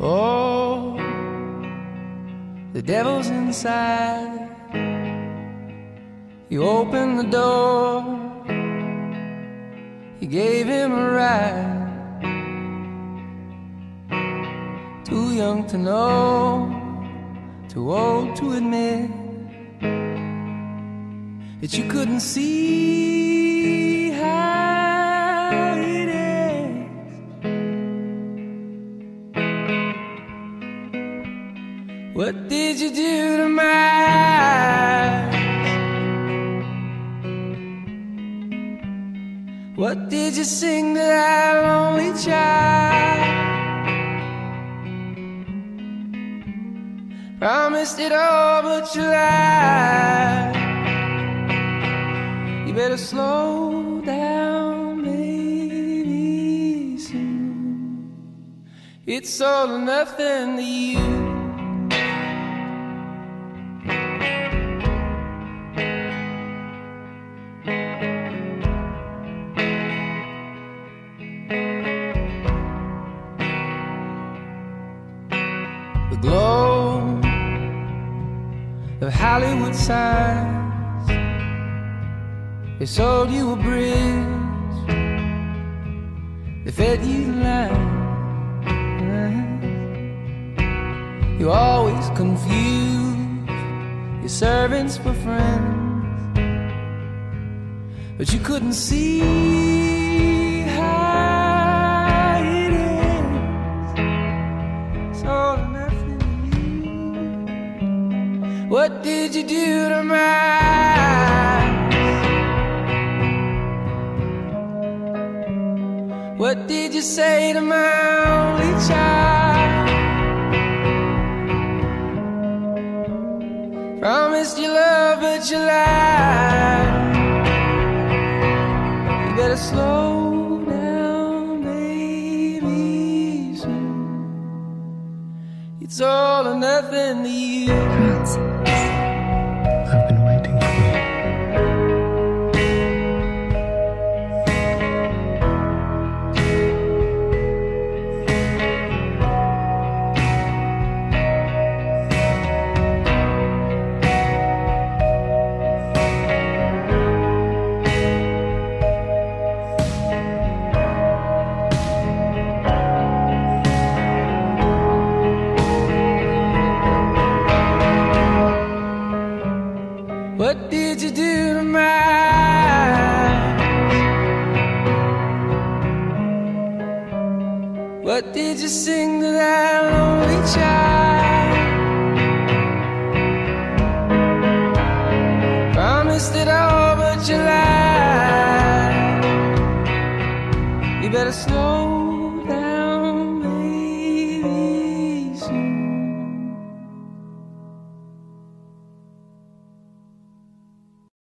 Oh, the devil's inside. You opened the door, you gave him a ride. Too young to know, too old to admit that you couldn't see how it is. What did you do to my eyes? What did you sing to that lonely child? Promised it all, but you lied. You better slow down, baby, soon. It's all or nothing to you. the glow of Hollywood signs. They sold you a bridge, they fed you lines. You always confused your servants for friends, but you couldn't see What did you do to my eyes? What did you say to my only child? Promised you love, but you lied. You better slow. It's all or nothing to you. What did you do to my? What did you sing to that lonely child? Promised it all, but you lied. You better slow